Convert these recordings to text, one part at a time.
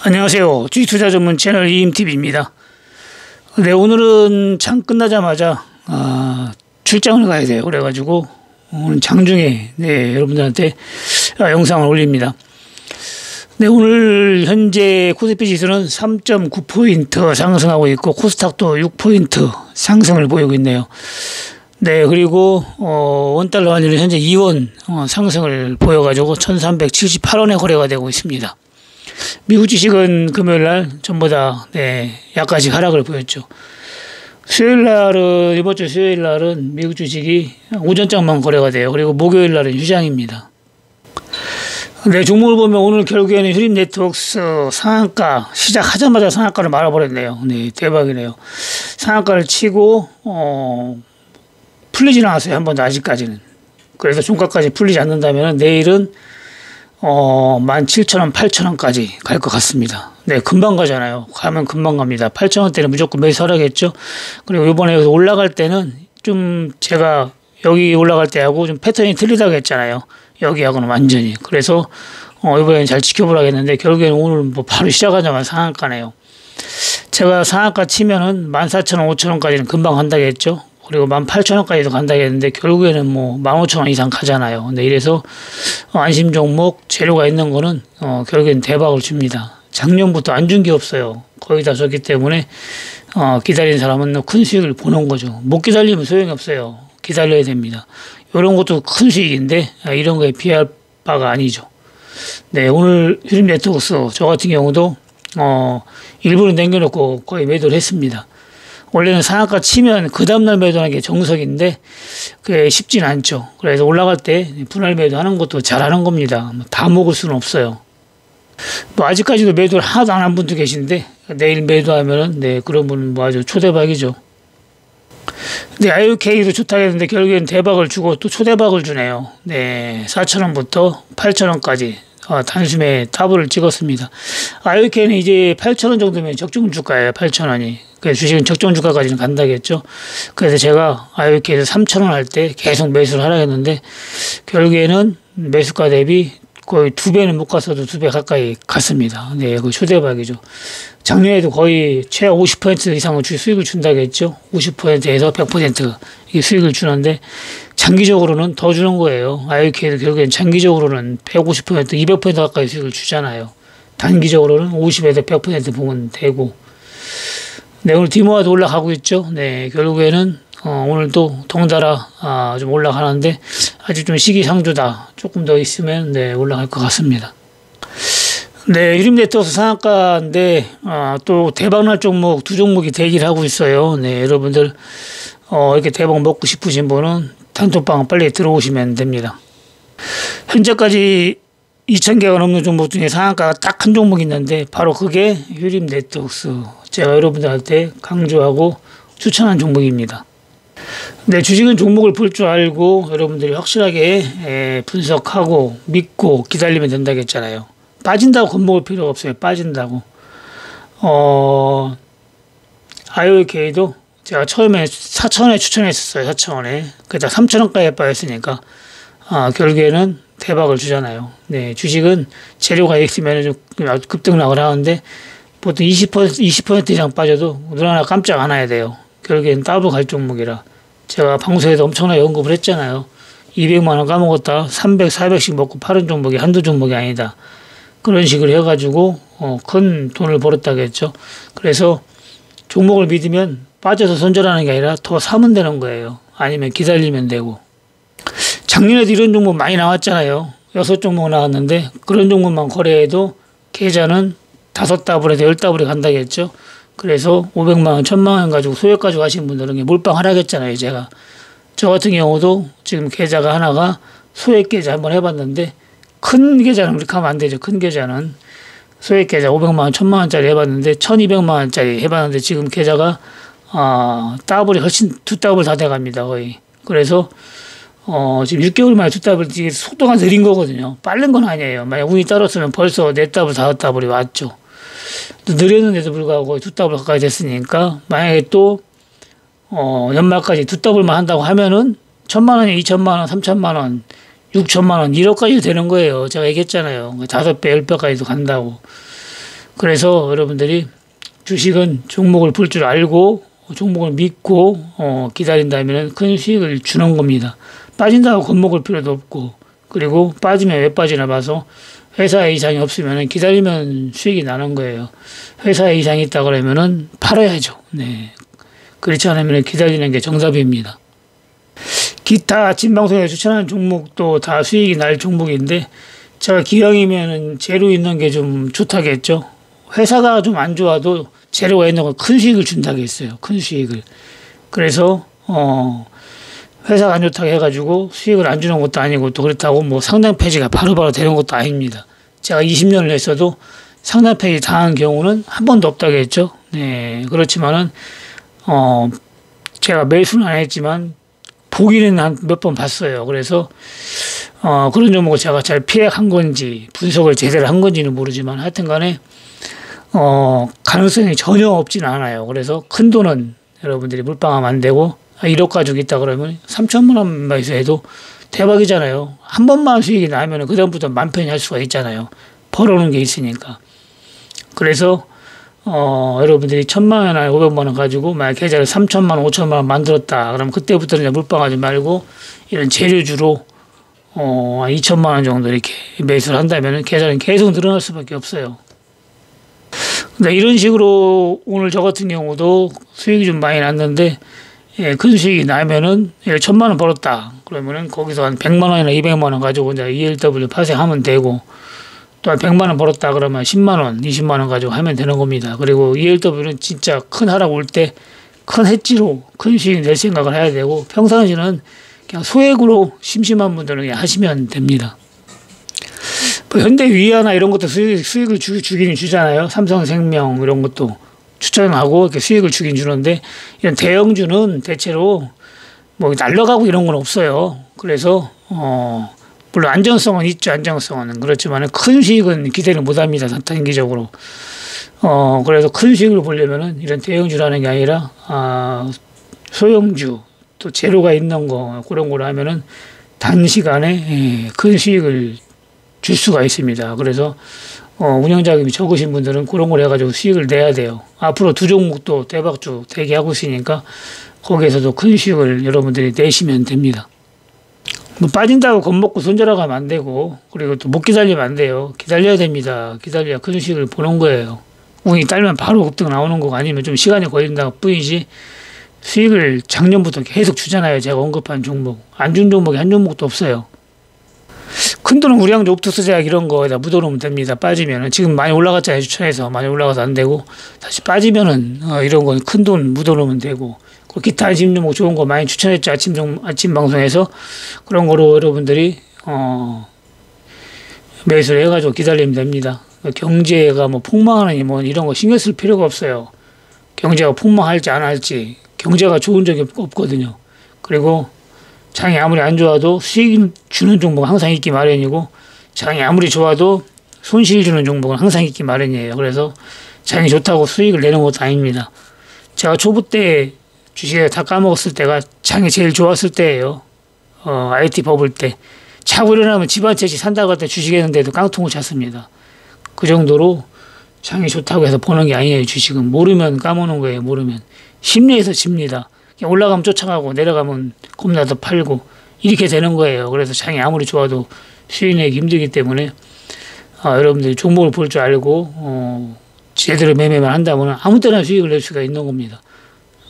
안녕하세요. 주식투자 전문 채널 이임TV입니다. 네, 오늘은 장 끝나자마자, 아, 출장을 가야 돼요. 그래가지고, 오늘 장중에, 네, 여러분들한테 아, 영상을 올립니다. 네, 오늘 현재 코스피 지수는 3.9포인트 상승하고 있고, 코스닥도 6포인트 상승을 보이고 있네요. 네, 그리고, 어, 원달러 환율은 현재 2원 어, 상승을 보여가지고 1378원에 거래가 되고 있습니다. 미국 주식은 금요일 날 전부 다, 네, 약간씩 하락을 보였죠. 수요일 날은, 이번 주 수요일 날은 미국 주식이 오전장만 거래가 돼요. 그리고 목요일 날은 휴장입니다. 네, 종목을 보면 오늘 결국에는 휴림 네트워크스 상한가, 시작하자마자 상한가를 말아버렸네요. 네, 대박이네요. 상한가를 치고, 어, 풀리진 않았어요. 한 번도 아직까지는. 그래서 종가까지 풀리지 않는다면 내일은 어, 17,000원, 8,000원까지 갈 것 같습니다. 네, 금방 가잖아요. 가면 금방 갑니다. 8,000원대는 무조건 매수하라겠죠. 그리고 이번에 올라갈 때는 좀 제가 여기 올라갈 때하고 좀 패턴이 틀리다고 했잖아요. 여기하고는 완전히. 그래서 어, 이번에는 잘 지켜보라겠는데 결국에는 오늘 뭐 바로 시작하자마자 상한가네요. 제가 상한가 치면은 14,000원, 5,000원까지는 금방 간다겠죠. 그리고 18,000원까지도 간다겠는데 결국에는 뭐 15,000원 이상 가잖아요. 근데 이래서 안심 종목 재료가 있는 거는 어, 결국엔 대박을 줍니다. 작년부터 안 준 게 없어요. 거의 다 줬기 때문에 어, 기다린 사람은 큰 수익을 보는 거죠. 못 기다리면 소용이 없어요. 기다려야 됩니다. 이런 것도 큰 수익인데 아, 이런 거에 비할 바가 아니죠. 네, 오늘 휴림 네트워크스 저 같은 경우도 어, 일부러 남겨놓고 거의 매도를 했습니다. 원래는 상한가 치면 그 다음날 매도하는 게 정석인데 그게 쉽진 않죠. 그래서 올라갈 때 분할 매도하는 것도 잘하는 겁니다. 뭐다 먹을 수는 없어요. 뭐 아직까지도 매도를 하나도 안 한 분도 계신데 내일 매도하면은 네 그런 분은 뭐 아주 초대박이죠. 근데 IOK도 좋다 했는데 결국엔 대박을 주고 또 초대박을 주네요. 네 4천원부터 8천원까지 어, 단숨에 타블을 찍었습니다. IOK는 이제 8천원 정도면 적정 주가예요. 8천원이. 그래서 주식은 적정 주가까지는 간다겠죠. 그래서 제가 IOK에서 3,000원 할 때 계속 매수를 하라 했는데 결국에는 매수가 대비 거의 두 배는 못 갔어도 두 배 가까이 갔습니다. 네, 그 초대박이죠. 작년에도 거의 최하 50% 이상을 주 수익을 준다겠죠. 50%에서 100% 수익을 주는데 장기적으로는 더 주는 거예요. IOK도 결국엔 장기적으로는 150% 200% 가까이 수익을 주잖아요. 단기적으로는 50에서 100% 보면 되고 네, 오늘 디모아도 올라가고 있죠. 네, 결국에는 어, 오늘도 덩달아 아, 좀 올라가는데 아직 좀 시기상조다. 조금 더 있으면 네, 올라갈 것 같습니다. 네, 유림 네트워크 상한가인데 아, 또 대박날 종목 두 종목이 대기를 하고 있어요. 네, 여러분들 어, 이렇게 대박 먹고 싶으신 분은 단톡방 빨리 들어오시면 됩니다. 현재까지 2,000개가 넘는 종목 중에 상한가가 딱 한 종목 있는데 바로 그게 유림 네트워크 제가 여러분들한테 강조하고 추천한 종목입니다. 네, 주식은 종목을 볼 줄 알고 여러분들이 확실하게 분석하고 믿고 기다리면 된다고 했잖아요. 빠진다고 겁먹을 필요가 없어요. 빠진다고. 어, IOK도 제가 처음에 4천원에 추천했었어요. 4천원에. 그다 3천원까지 빠졌으니까, 아, 결국에는 대박을 주잖아요. 네, 주식은 재료가 있으면 좀 급등락을 하는데, 보통 20% 20% 이상 빠져도 눈 하나 깜짝 안 해야 돼요. 결국엔 따로 갈 종목이라 제가 방송에도 엄청나게 언급을 했잖아요. 200만 원 까먹었다. 300, 400씩 먹고 파는 종목이 한두 종목이 아니다. 그런 식으로 해가지고 어, 큰 돈을 벌었다겠죠. 그래서 종목을 믿으면 빠져서 손절하는 게 아니라 더 사면 되는 거예요. 아니면 기다리면 되고. 작년에도 이런 종목 많이 나왔잖아요. 여섯 종목 나왔는데 그런 종목만 거래해도 계좌는 다섯 더블에서 열 더블이 간다겠죠. 그래서 500만 원, 1000만 원 가지고 소액 가지고 하신 분들은 몰빵 하라겠잖아요, 제가. 저 같은 경우도 지금 계좌가 하나가 소액 계좌 한번 해봤는데 큰 계좌는 그렇게 하면 안 되죠. 큰 계좌는 소액 계좌 500만 원, 1000만 원짜리 해봤는데 1200만 원짜리 해봤는데 지금 계좌가 아, 더블이 훨씬 두 더블 다 돼갑니다, 거의. 그래서 어, 지금 6개월 만에 두 더블 이게 속도가 느린 거거든요. 빠른 건 아니에요. 만약 운이 따랐으면 벌써 네 더블, 다섯 더블이 왔죠. 느렸는데도 불구하고 두 더블 가까이 됐으니까 만약에 또 어, 연말까지 두 더블만 한다고 하면은 천만 원이 이천만 원, 삼천만 원, 육천만 원, 1억까지 되는 거예요. 제가 얘기했잖아요. 다섯 배, 열 배까지도 간다고. 그래서 여러분들이 주식은 종목을 볼 줄 알고 종목을 믿고 어, 기다린다면 큰 수익을 주는 겁니다. 빠진다고 겁먹을 필요도 없고 그리고 빠지면 왜 빠지나 봐서 회사에 이상이 없으면 기다리면 수익이 나는 거예요. 회사에 이상이 있다 그러면은 팔아야죠. 네. 그렇지 않으면 기다리는 게 정답입니다. 기타 아침 방송에 추천하는 종목도 다 수익이 날 종목인데 제가 기왕이면은 재료 있는 게 좀 좋다겠죠. 회사가 좀 안 좋아도 재료가 있는 건 큰 수익을 준다고 했어요. 큰 수익을. 그래서 어 회사가 안 좋다고 해가지고 수익을 안 주는 것도 아니고 또 그렇다고 뭐 상당 폐지가 바로 바로 되는 것도 아닙니다. 제가 20년을 했어도 폐지 당한 경우는 한 번도 없다고 했죠. 네 그렇지만은 어 제가 매수는 안 했지만 보기는 한 몇 번 봤어요. 그래서 어 그런 종목을 제가 잘 피해한 건지 분석을 제대로 한 건지는 모르지만 하여튼간에 어, 가능성이 전혀 없지는 않아요. 그래서 큰 돈은 여러분들이 물방하면 안 되고 1억 아, 가지고 있다 그러면 3천만 원만 해도 대박이잖아요. 한 번만 수익이 나면 그다음부터 만 편히 할 수가 있잖아요. 벌어오는 게 있으니까. 그래서 어, 여러분들이 천만 원, 아 오백만 원 가지고 만약 계좌를 삼천만 원, 오천만 원 만들었다. 그럼 그때부터는 물방하지 말고 이런 재료주로 어, 이천만 원 정도 이렇게 매수를 한다면 계좌는 계속 늘어날 수밖에 없어요. 네, 이런 식으로 오늘 저 같은 경우도 수익이 좀 많이 났는데 예, 큰 수익이 나면은 예, 천만 원 벌었다. 그러면은 거기서 한 백만 원이나 이백만 원 가지고 이제 ELW 파생하면 되고 또한 백만 원 벌었다 그러면 십만 원, 이십만 원 가지고 하면 되는 겁니다. 그리고 ELW는 진짜 큰 하락 올 때 큰 해지로 큰 수익 낼 생각을 해야 되고 평상시는 그냥 소액으로 심심한 분들은 그냥 하시면 됩니다. 뭐 현대 위아나 이런 것도 수익, 수익을 주, 주긴 주잖아요. 삼성생명 이런 것도 추천하고 이렇게 수익을 주긴 주는데 이런 대형주는 대체로 뭐 날라가고 이런 건 없어요. 그래서 어 물론 안정성은 있죠. 안정성은 그렇지만 큰 수익은 기대를 못합니다. 단기적으로. 어 그래서 큰 수익을 보려면은 이런 대형주라는 게 아니라 아 소형주 또 재료가 있는 거 그런 거로 하면은 단시간에 예, 큰 수익을 줄 수가 있습니다. 그래서 어, 운영자금이 적으신 분들은 그런 걸 해가지고 수익을 내야 돼요. 앞으로 두 종목도 대박주 대기하고 있으니까 거기에서도 큰 수익을 여러분들이 내시면 됩니다. 뭐 빠진다고 겁먹고 손절하고 하면 안 되고 그리고 또 못 기다리면 안 돼요. 기다려야 됩니다. 기다려야 큰 수익을 보는 거예요. 운이 딸면 바로 급등 나오는 거가 아니면 좀 시간이 걸린다 뿐이지 수익을 작년부터 계속 주잖아요. 제가 언급한 종목. 안 준 종목이 한 종목도 없어요. 큰 돈은 우량주 옵투 스 제약 이런 거에다 묻어놓으면 됩니다. 빠지면은 지금 많이 올라갔잖아요. 추천해서 많이 올라가서 안 되고 다시 빠지면은 어, 이런 건 큰 돈 묻어놓으면 되고 그 기타 종목 좋은 거 많이 추천했죠. 아침 종 아침 방송에서 그런 거로 여러분들이 어 매수를 해가지고 기다리면 됩니다. 경제가 뭐 폭망하느니 뭐 이런 거 신경 쓸 필요가 없어요. 경제가 폭망할지 안 할지 경제가 좋은 적이 없거든요. 그리고 장이 아무리 안 좋아도 수익 주는 종목은 항상 있기 마련이고 장이 아무리 좋아도 손실 주는 종목은 항상 있기 마련이에요. 그래서 장이 좋다고 수익을 내는 것도 아닙니다. 제가 초보 때 주식에 다 까먹었을 때가 장이 제일 좋았을 때예요. 어, IT 버블 때. 차고 일어나면 집안 채지 산다고 할때 주식했는데도 깡통을 찼습니다. 그 정도로 장이 좋다고 해서 보는 게 아니에요. 주식은 모르면 까먹는 거예요. 모르면 심리에서 집니다. 올라가면 쫓아가고 내려가면 겁나서 팔고 이렇게 되는 거예요. 그래서 장이 아무리 좋아도 수익 내기 힘들기 때문에 아, 여러분들이 종목을 볼 줄 알고 어, 제대로 매매만 한다면 아무 때나 수익을 낼 수가 있는 겁니다.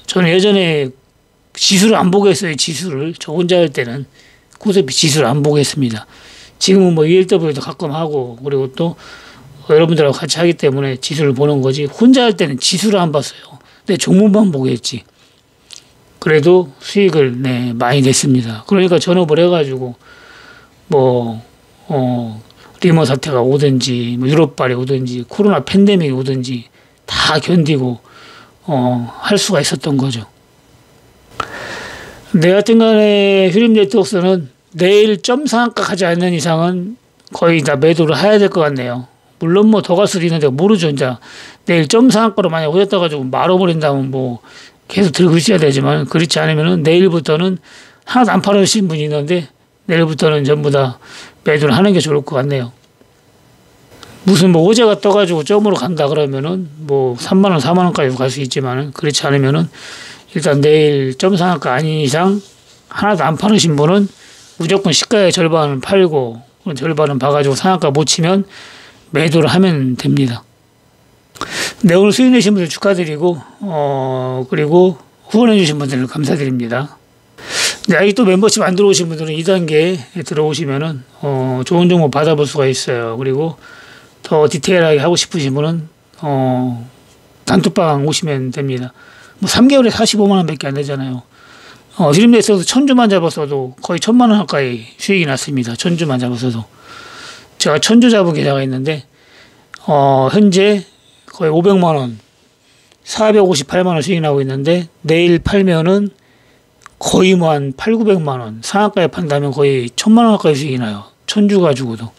저는 예전에 지수를 안 보고 했어요. 지수를 저 혼자 할 때는 코스피 지수를 안 보고 했습니다. 지금은 뭐 ELW도 가끔 하고 그리고 또 여러분들하고 같이 하기 때문에 지수를 보는 거지 혼자 할 때는 지수를 안 봤어요. 근데 종목만 보고 했지. 그래도 수익을 네, 많이 냈습니다. 그러니까 전업을 해가지고 뭐, 어, 리머 사태가 오든지, 뭐 유럽발이 오든지, 코로나 팬데믹이 오든지 다 견디고, 어, 할 수가 있었던 거죠. 내 같은 간에 휴림 네트워크는 내일 점상가 하지 않는 이상은 거의 다 매도를 해야 될 것 같네요. 물론 뭐 더 갈 수도 있는데 모르죠. 이제 내일 점상가로 만약 오셨다 가지고 말아버린다면 뭐 계속 들고 있어야 되지만 그렇지 않으면 내일부터는 하나도 안 팔으신 분이 있는데 내일부터는 전부 다 매도를 하는 게 좋을 것 같네요. 무슨 뭐 호재가 떠가지고 점으로 간다 그러면은 뭐 3만 원, 4만 원까지 갈 수 있지만은 그렇지 않으면은 일단 내일 점 상한가 아닌 이상 하나도 안 파르신 분은 무조건 시가의 절반은 팔고 절반은 봐가지고 상한가 못 치면 매도를 하면 됩니다. 네, 오늘 수익 내신 분들 축하드리고, 어, 그리고 후원해주신 분들 감사드립니다. 네, 아직도 멤버십 안 들어오신 분들은 2단계에 들어오시면은, 어, 좋은 정보 받아볼 수가 있어요. 그리고 더 디테일하게 하고 싶으신 분은, 어, 단톡방 오시면 됩니다. 뭐 3개월에 45만원 밖에 안 되잖아요. 어, 드림넷에서 천주만 잡았어도 거의 천만원 가까이 수익이 났습니다. 천주만 잡았어도. 제가 천주 잡은 계좌가 있는데, 어, 현재 거의 500만 원, 458만 원 수익 나고 있는데 내일 팔면은 거의 뭐 한 8, 900만 원, 상한가에 판다면 거의 1000만 원 가까이 수익이 나요. 천주 가지고도.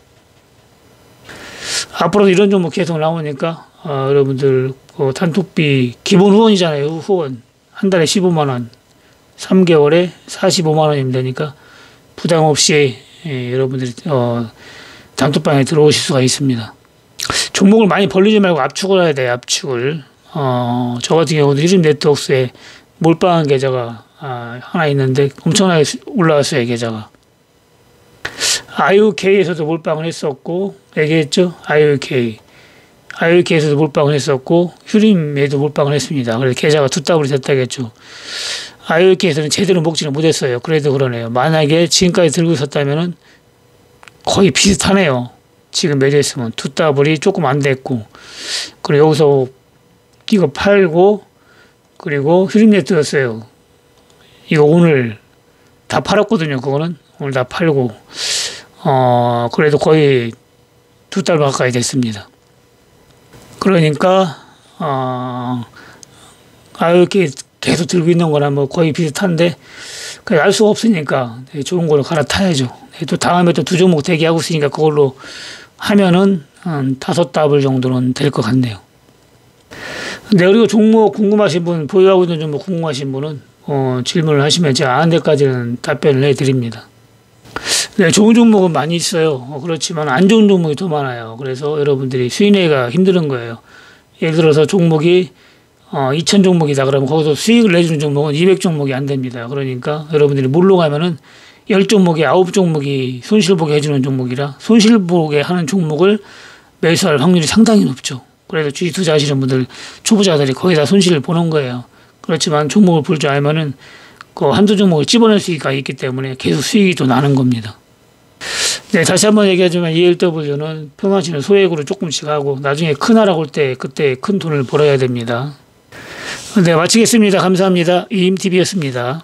앞으로도 이런 종목 계속 나오니까 어, 여러분들 그 단톡비 기본 후원이잖아요. 후원 한 달에 15만 원, 3개월에 45만 원이면 되니까 부담 없이 예, 여러분들이 어, 단톡방에 들어오실 수가 있습니다. 종목을 많이 벌리지 말고 압축을 해야 돼요. 압축을. 어, 저 같은 경우도 이름 네트워크에 몰빵한 계좌가 아, 하나 있는데 엄청나게 올라왔어요. 계좌가. IOK에서도 몰빵을 했었고 얘기했죠. IOK. IOK에서도 몰빵을 했었고 휴림에도 몰빵을 했습니다. 그래서 계좌가 두 더블이 됐다겠죠. IOK에서는 제대로 먹지는 못했어요. 그래도 그러네요. 만약에 지금까지 들고 있었다면은 거의 비슷하네요. 지금 매져 있으면 두 더블이 조금 안 됐고 그리고 여기서 이거 팔고 그리고 휴림네트였어요. 이거 오늘 다 팔았거든요. 그거는 오늘 다 팔고 어 그래도 거의 두 달 가까이 됐습니다. 그러니까 어 아, 이렇게 계속 들고 있는 거나 뭐 거의 비슷한데 알 수가 없으니까 좋은 걸로 갈아타야죠. 또 다음에 또 두 종목 대기하고 있으니까 그걸로 하면은 한 다섯 답을 정도는 될 것 같네요. 네, 그리고 종목 궁금하신 분, 보유하고 있는 종목 궁금하신 분은 어, 질문을 하시면 제가 아는 데까지는 답변을 해드립니다. 네, 좋은 종목은 많이 있어요. 어, 그렇지만 안 좋은 종목이 더 많아요. 그래서 여러분들이 수익내기가 힘든 거예요. 예를 들어서 종목이 어, 2천 종목이다 그러면 거기서 수익을 내주는 종목은 200 종목이 안 됩니다. 그러니까 여러분들이 몰로 가면은 10종목에 9종목이 손실보게 해주는 종목이라 손실보게 하는 종목을 매수할 확률이 상당히 높죠. 그래서 주식 투자하시는 분들, 초보자들이 거의 다 손실을 보는 거예요. 그렇지만 종목을 볼 줄 알면은 그 한두 종목을 집어낼 수가 있기 때문에 계속 수익이 또 나는 겁니다. 네, 다시 한번 얘기하지만 ELW는 평상시는 소액으로 조금씩 하고 나중에 큰 하락 올 때 그때 큰 돈을 벌어야 됩니다. 네, 마치겠습니다. 감사합니다. 이임TV였습니다.